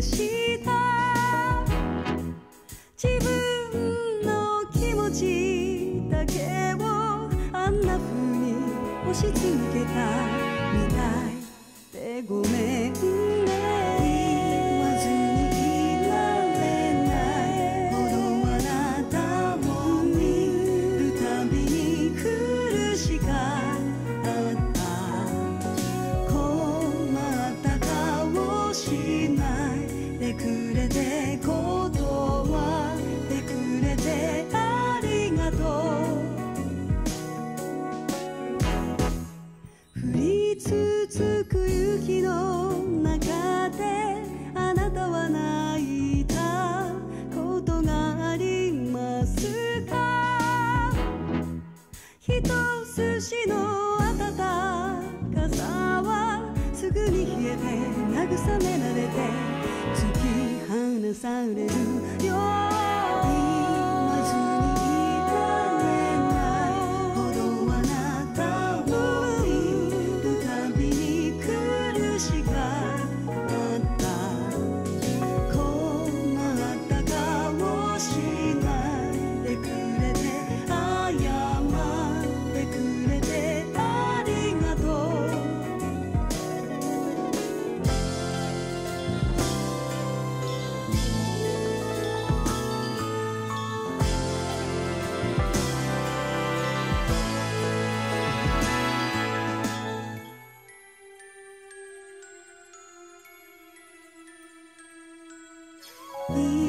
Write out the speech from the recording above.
した do do. You're leave.